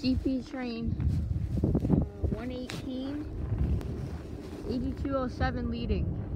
CP train uh, 118, 8207 leading.